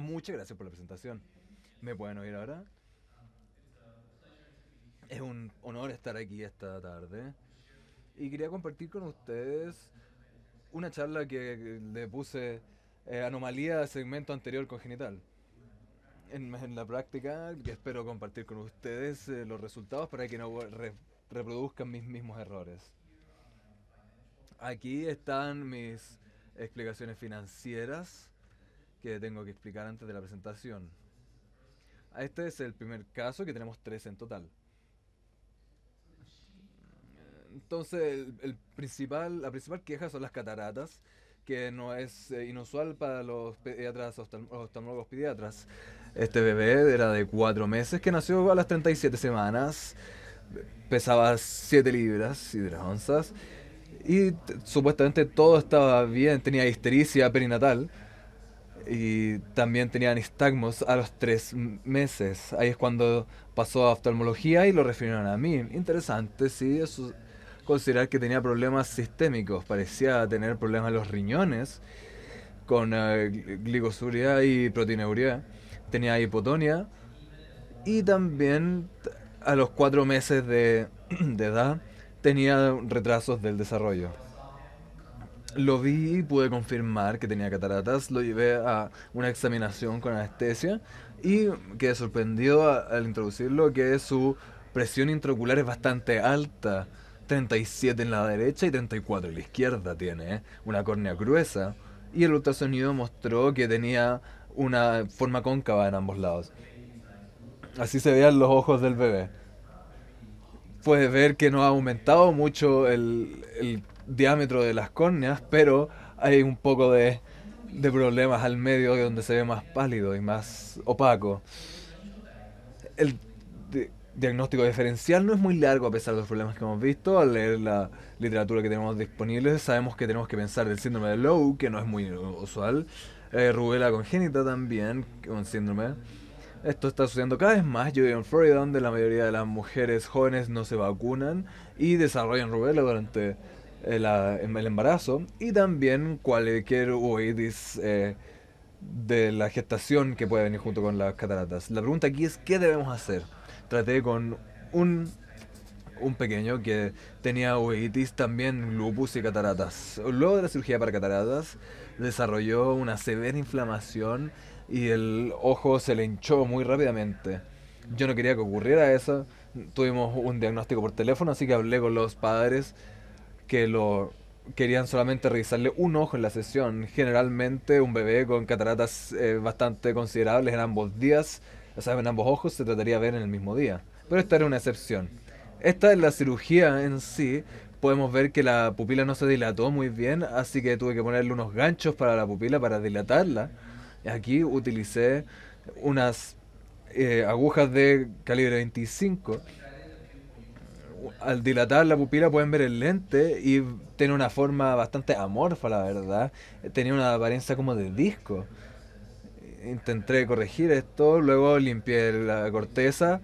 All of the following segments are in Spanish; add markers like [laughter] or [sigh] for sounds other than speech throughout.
Muchas gracias por la presentación. ¿Me pueden oír ahora? Es un honor estar aquí esta tarde. Y quería compartir con ustedes una charla que le puse eh, anomalía de segmento anterior congenital. En, en la práctica, que espero compartir con ustedes eh, los resultados para que no re- reproduzcan mis mismos errores. Aquí están mis explicaciones financieras que tengo que explicar antes de la presentación. Este es el primer caso, que tenemos tres en total. Entonces, el, el principal, la principal queja son las cataratas, que no es eh, inusual para los pediatras, oftal- oftalmólogos pediatras. Este bebé era de cuatro meses, que nació a las 37 semanas, pesaba 7 libras y 3 onzas, y supuestamente todo estaba bien, tenía histericia perinatal, y también tenía nistagmos a los 3 meses. Ahí es cuando pasó a oftalmología y lo refirieron a mí. Interesante, sí, eso considerar que tenía problemas sistémicos, parecía tener problemas en los riñones con eh, gl- glicosuria y proteinuria, tenía hipotonia y también a los cuatro meses de, [clears throat] de edad tenía retrasos del desarrollo. Lo vi y pude confirmar que tenía cataratas, lo llevé a una examinación con anestesia y quedé sorprendido al introducirlo que su presión intraocular es bastante alta. 37 en la derecha y 34 en la izquierda tiene, ¿eh? una córnea gruesa. Y el ultrasonido mostró que tenía una forma cóncava en ambos lados. Así se veían los ojos del bebé. Puedes ver que no ha aumentado mucho el diámetro de las córneas, pero hay un poco de, de problemas al medio donde se ve más pálido y más opaco. El di- diagnóstico diferencial no es muy largo a pesar de los problemas que hemos visto. Al leer la literatura que tenemos disponible, sabemos que tenemos que pensar del síndrome de Lowe, que no es muy usual. Eh, rubela congénita también, un síndrome. Esto está sucediendo cada vez más. Yo vivo en Florida, donde la mayoría de las mujeres jóvenes no se vacunan y desarrollan rubela durante eh, la- el embarazo. Y también cualquier uveitis eh, de la gestación que puede venir junto con las cataratas. La pregunta aquí es, ¿qué debemos hacer? Traté con un, un pequeño que tenía uveitis, también lupus y cataratas. Luego de la cirugía para cataratas, desarrolló una severa inflamación y el ojo se le hinchó muy rápidamente. Yo no quería que ocurriera eso. Tuvimos un diagnóstico por teléfono, así que hablé con los padres que lo querían solamente revisarle un ojo en la sesión. Generalmente un bebé con cataratas eh, bastante considerables en ambos días, o sea, en ambos ojos, se trataría de ver en el mismo día. Pero esta era una excepción. Esta es la cirugía en sí. Podemos ver que la pupila no se dilató muy bien, así que tuve que ponerle unos ganchos para la pupila para dilatarla. Aquí utilicé unas eh, agujas de calibre 25 al dilatar la pupila pueden ver el lente y tiene una forma bastante amorfa, la verdad. Tenía una apariencia como de disco. Intenté corregir esto, luego limpié la corteza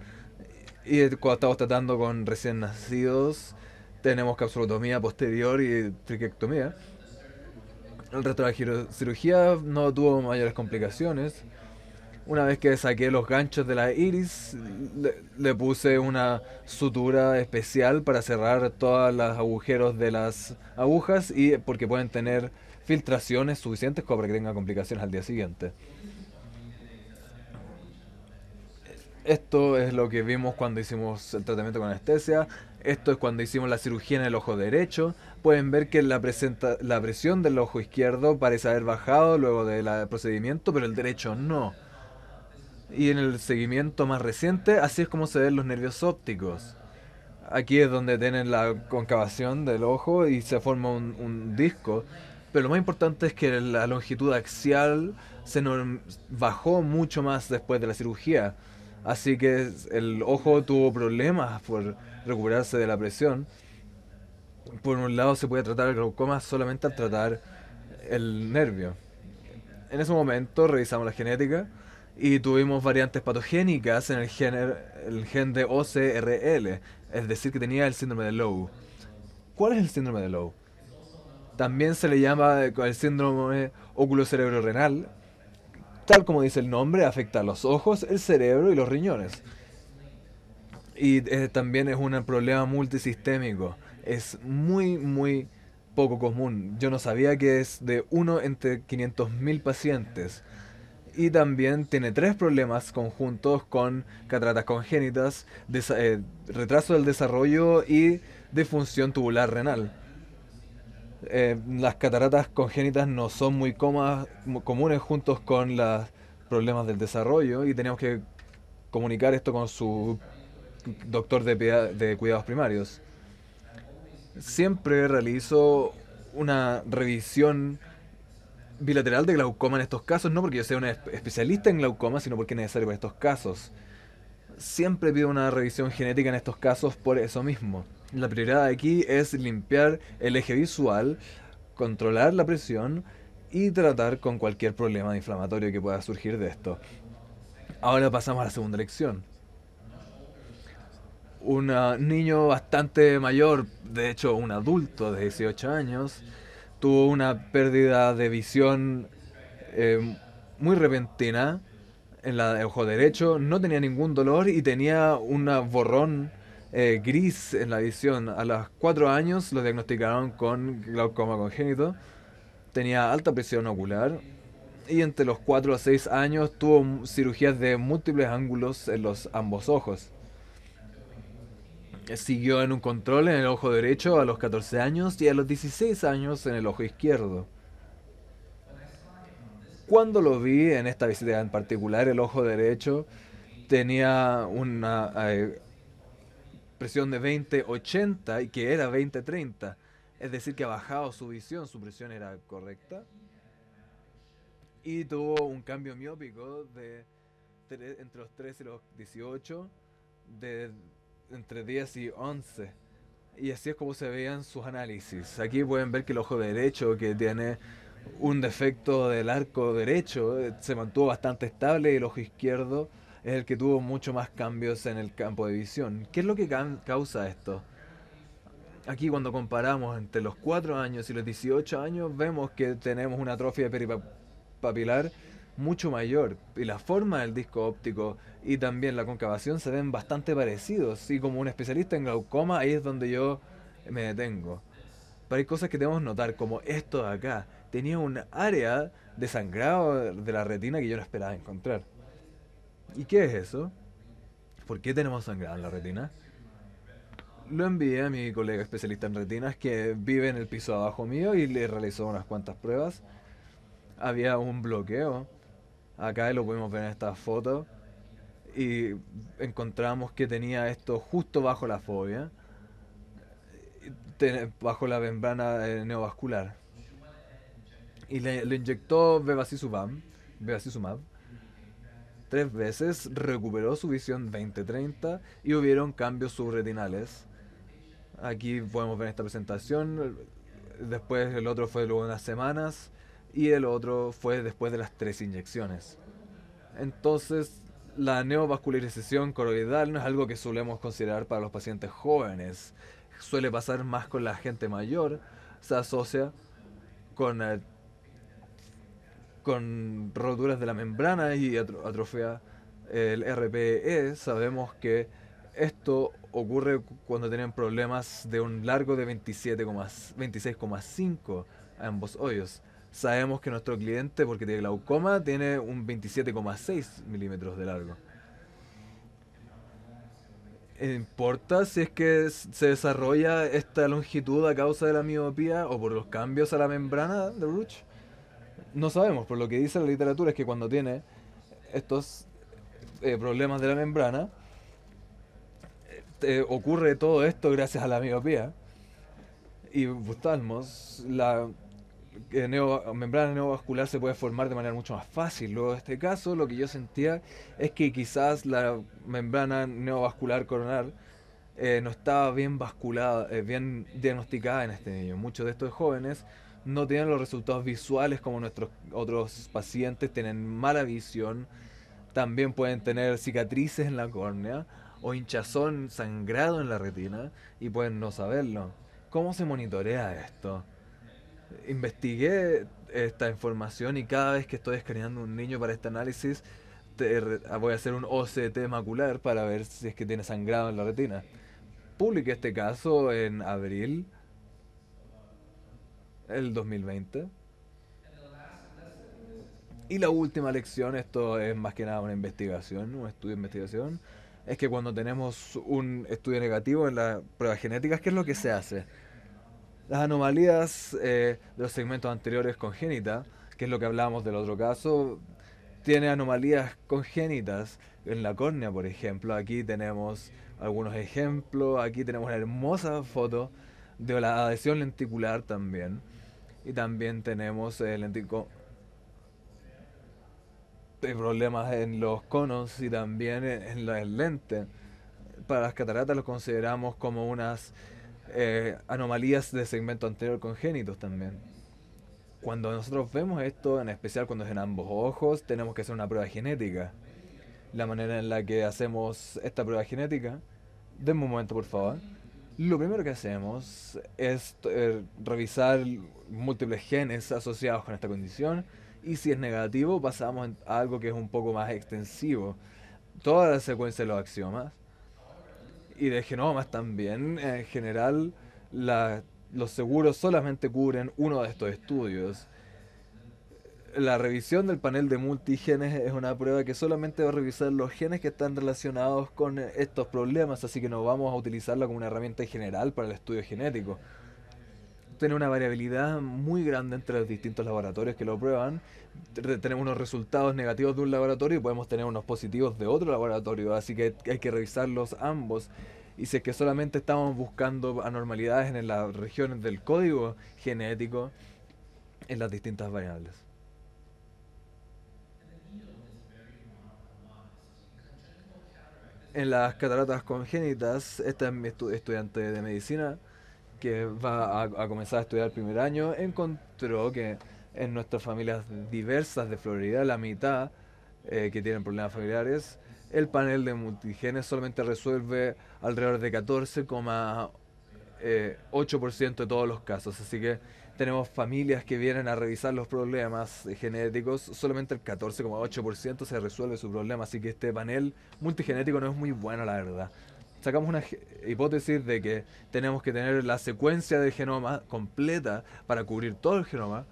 y cuando estamos tratando con recién nacidos tenemos capsulotomía posterior y triquectomía. El resto de la cirugía no tuvo mayores complicaciones. Una vez que saqué los ganchos de la iris, le, puse una sutura especial para cerrar todos los agujeros de las agujas y porque pueden tener filtraciones suficientes como para que tenga complicaciones al día siguiente. Esto es lo que vimos cuando hicimos el tratamiento con anestesia. Esto es cuando hicimos la cirugía en el ojo derecho. Pueden ver que la, presenta- la presión del ojo izquierdo parece haber bajado luego del procedimiento, pero el derecho no. Y en el seguimiento más reciente, así es como se ven los nervios ópticos. Aquí es donde tienen la concavación del ojo y se forma un, disco. Pero lo más importante es que la longitud axial se bajó mucho más después de la cirugía. Así que el ojo tuvo problemas por recuperarse de la presión. Por un lado se puede tratar el glaucoma solamente al tratar el nervio. En ese momento revisamos la genética y tuvimos variantes patogénicas en el gen, el gen de OCRL, es decir, que tenía el síndrome de Lowe. ¿Cuál es el síndrome de Lowe? También se le llama el síndrome óculo-cerebro-renal tal como dice el nombre, afecta a los ojos, el cerebro y los riñones. Y eh, también es un problema multisistémico. Es muy, muy poco común. Yo no sabía que es de uno entre 500.000 pacientes. Y también tiene tres problemas conjuntos con cataratas congénitas, eh, retraso del desarrollo y disfunción tubular renal. Eh, las cataratas congénitas no son muy comunes juntos con los problemas del desarrollo y tenemos que comunicar esto con su doctor de, de cuidados primarios. Siempre realizo una revisión bilateral de glaucoma en estos casos, no porque yo sea un especialista en glaucoma, sino porque es necesario para estos casos. Siempre pido una revisión genética en estos casos por eso mismo. La prioridad aquí es limpiar el eje visual, controlar la presión y tratar con cualquier problema inflamatorio que pueda surgir de esto. Ahora pasamos a la segunda lección. Un niño bastante mayor, de hecho un adulto de 18 años, tuvo una pérdida de visión eh, muy repentina en el ojo derecho, no tenía ningún dolor y tenía un borrón eh, gris en la visión. A los 4 años lo diagnosticaron con glaucoma congénito, tenía alta presión ocular y entre los 4 a 6 años tuvo cirugías de múltiples ángulos en los ambos ojos. Siguió en un control en el ojo derecho a los 14 años y a los 16 años en el ojo izquierdo. Cuando lo vi en esta visita en particular, el ojo derecho tenía una eh, presión de 20-80 y que era 20-30. Es decir, que ha bajado su visión, su presión era correcta. Y tuvo un cambio miópico de entre los 3 y los 18 de entre 10 y 11. Y así es como se veían sus análisis. Aquí pueden ver que el ojo derecho, que tiene un defecto del arco derecho, eh, se mantuvo bastante estable y el ojo izquierdo es el que tuvo mucho más cambios en el campo de visión. ¿Qué es lo que causa esto? Aquí cuando comparamos entre los 4 años y los 18 años vemos que tenemos una atrofia peripapilar mucho mayor y la forma del disco óptico y también la concavación se ven bastante parecidos y como un especialista en glaucoma ahí es donde yo me detengo. Pero hay cosas que debemos notar como esto de acá tenía un área de sangrado de la retina que yo no esperaba encontrar. ¿Y qué es eso? ¿Por qué tenemos sangrado en la retina? Lo envié a mi colega especialista en retinas que vive en el piso abajo mío y le realizó unas cuantas pruebas. Había un bloqueo Acá lo podemos ver en esta foto. Y encontramos que tenía esto justo bajo la fobia. Bajo la membrana eh, neovascular. Y le, inyectó bevacizumab, bevacizumab tres veces, recuperó su visión 20-30 y hubieron cambios subretinales. Aquí podemos ver esta presentación. Después el otro fue luego unas semanas y el otro fue después de las tres inyecciones. Entonces, la neovascularización coroidal no es algo que solemos considerar para los pacientes jóvenes. Suele pasar más con la gente mayor. Se asocia con, eh, con roturas de la membrana y atrofia el RPE. Sabemos que esto ocurre cuando tienen problemas de un largo de 26,5 a ambos hoyos. Sabemos que nuestro cliente, porque tiene glaucoma, tiene un 27,6 milímetros de largo. ¿Importa si es que se desarrolla esta longitud a causa de la miopía o por los cambios a la membrana de Ruch? No sabemos, por lo que dice la literatura es que cuando tiene estos eh, problemas de la membrana, eh, ocurre todo esto gracias a la miopía. Y buscamos la membrana neovascular se puede formar de manera mucho más fácil. Luego de este caso, lo que yo sentía es que quizás la membrana neovascular coronar eh, no estaba bien vasculada, eh, bien diagnosticada en este niño. Muchos de estos jóvenes no tienen los resultados visuales como nuestros otros pacientes, tienen mala visión, también pueden tener cicatrices en la córnea o hinchazón sangrado en la retina y pueden no saberlo. ¿Cómo se monitorea esto? Investigué esta información y cada vez que estoy escaneando un niño para este análisis, voy a hacer un OCT macular para ver si es que tiene sangrado en la retina. Publiqué este caso en abril el 2020. Y la última lección, esto es más que nada una investigación, un estudio de investigación, es que cuando tenemos un estudio negativo en las pruebas genéticas, ¿qué es lo que se hace? Las anomalías eh, de los segmentos anteriores congénitas, que es lo que hablábamos del otro caso, tiene anomalías congénitas en la córnea, por ejemplo. Aquí tenemos algunos ejemplos. Aquí tenemos una hermosa foto de la adhesión lenticular también. Y también tenemos el lentico problemas en los conos y también en la lente. Para las cataratas los consideramos como unas eh, anomalías de segmento anterior congénitos también. Cuando nosotros vemos esto, en especial cuando es en ambos ojos, tenemos que hacer una prueba genética. La manera en la que hacemos esta prueba genética, denme un momento por favor. Lo primero que hacemos es eh, revisar múltiples genes asociados con esta condición y si es negativo pasamos a algo que es un poco más extensivo. Toda la secuencia de los axiomas y de genomas también, en general, los seguros solamente cubren uno de estos estudios. La revisión del panel de multigenes es una prueba que solamente va a revisar los genes que están relacionados con estos problemas, así que no vamos a utilizarla como una herramienta general para el estudio genético. Tiene una variabilidad muy grande entre los distintos laboratorios que lo prueban. Tenemos unos resultados negativos de un laboratorio y podemos tener unos positivos de otro laboratorio, así que hay que revisarlos ambos. Y si es que solamente estamos buscando anormalidades en las regiones del código genético, en las distintas variables. En las cataratas congénitas, esta es mi estudiante de medicina, que va a, comenzar a estudiar el primer año, encontró que en nuestras familias diversas de Florida, la mitad eh, que tienen problemas familiares, el panel de multigenes solamente resuelve alrededor de 14,8% eh, de todos los casos. Así que tenemos familias que vienen a revisar los problemas genéticos, solamente el 14,8% se resuelve su problema. Así que este panel multigenético no es muy bueno, la verdad sacamos una hipótesis de que tenemos que tener la secuencia del genoma completa para cubrir todo el genoma,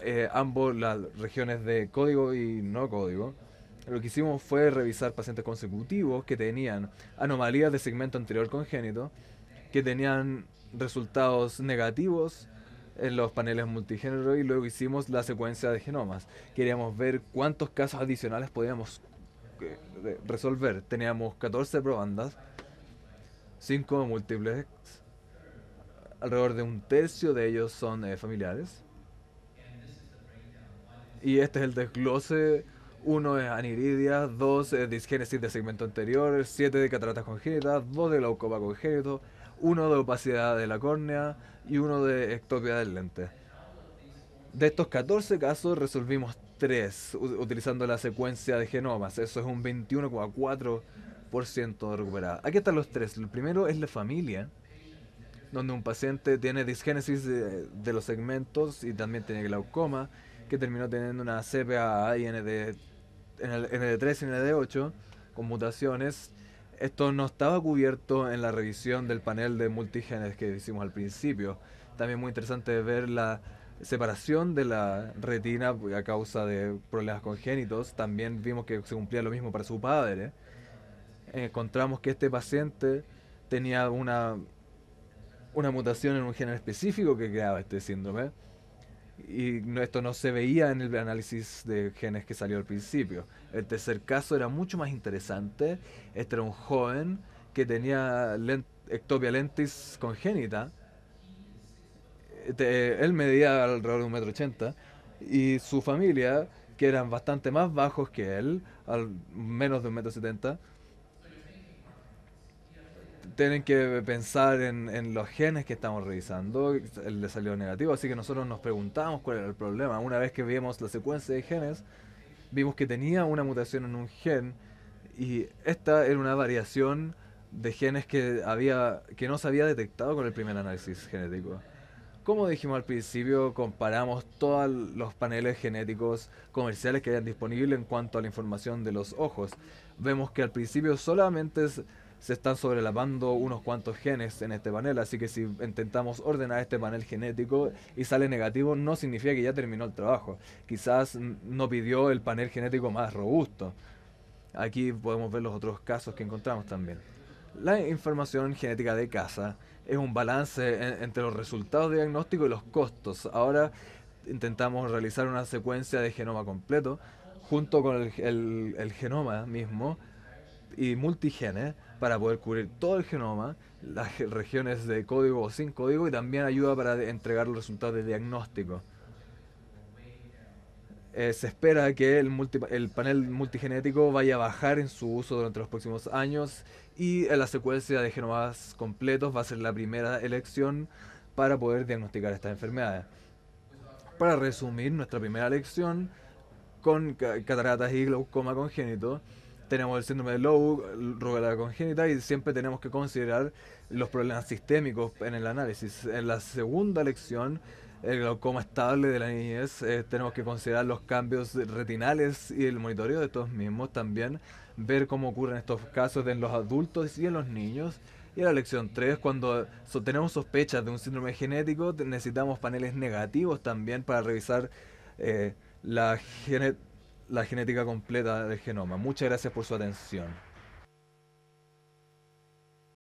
eh, ambos las regiones de código y no código. Lo que hicimos fue revisar pacientes consecutivos que tenían anomalías de segmento anterior congénito, que tenían resultados negativos en los paneles multigénero y luego hicimos la secuencia de genomas. Queríamos ver cuántos casos adicionales podíamos eh, resolver. Teníamos 14 probandas 5 múltiples, alrededor de un tercio de ellos son eh, familiares. Y este es el desglose. Uno es aniridia, dos es disgénesis de segmento anterior, siete de cataratas congénitas, dos de glaucoma congénito, uno de opacidad de la córnea y uno de ectopia del lente. De estos 14 casos resolvimos 3 utilizando la secuencia de genomas. Eso es un 21,4 de recuperada. Aquí están los tres. El primero es la familia, donde un paciente tiene disgénesis de, los segmentos y también tiene glaucoma, que terminó teniendo una CPA y ND, ND3 y ND8 con mutaciones. Esto no estaba cubierto en la revisión del panel de multigenes que hicimos al principio. También muy interesante ver la separación de la retina a causa de problemas congénitos. También vimos que se cumplía lo mismo para su padre encontramos que este paciente tenía una, una mutación en un gen específico que creaba este síndrome. Y esto no se veía en el análisis de genes que salió al principio. El tercer caso era mucho más interesante. Este era un joven que tenía ectopia lentis congénita. Este, él medía alrededor de un metro ochenta y su familia, que eran bastante más bajos que él, al menos de un metro setenta, tienen que pensar en, los genes que estamos revisando. Le salió negativo, así que nosotros nos preguntamos cuál era el problema. Una vez que vimos la secuencia de genes, vimos que tenía una mutación en un gen y esta era una variación de genes que había que no se había detectado con el primer análisis genético. Como dijimos al principio, comparamos todos los paneles genéticos comerciales que hayan disponibles en cuanto a la información de los ojos. Vemos que al principio solamente se están sobrelapando unos cuantos genes en este panel, así que si intentamos ordenar este panel genético y sale negativo, no significa que ya terminó el trabajo. Quizás no pidió el panel genético más robusto. Aquí podemos ver los otros casos que encontramos también. La información genética de casa es un balance entre los resultados de diagnóstico y los costos. Ahora intentamos realizar una secuencia de genoma completo junto con el, genoma mismo y multigene para poder cubrir todo el genoma, las regiones de código o sin código y también ayuda para entregar los resultados de diagnóstico. Eh, se espera que el, el panel multigenético vaya a bajar en su uso durante los próximos años y la secuencia de genomas completos va a ser la primera elección para poder diagnosticar estas enfermedades. Para resumir nuestra primera lección, con cataratas y glaucoma congénito, tenemos el síndrome de Lowe, rubella congénita y siempre tenemos que considerar los problemas sistémicos en el análisis. En la segunda lección el glaucoma estable de la niñez, eh, tenemos que considerar los cambios retinales y el monitoreo de estos mismos también, ver cómo ocurren estos casos en los adultos y en los niños. Y la lección 3, cuando tenemos sospechas de un síndrome genético, necesitamos paneles negativos también para revisar eh, la, la genética completa del genoma. Muchas gracias por su atención.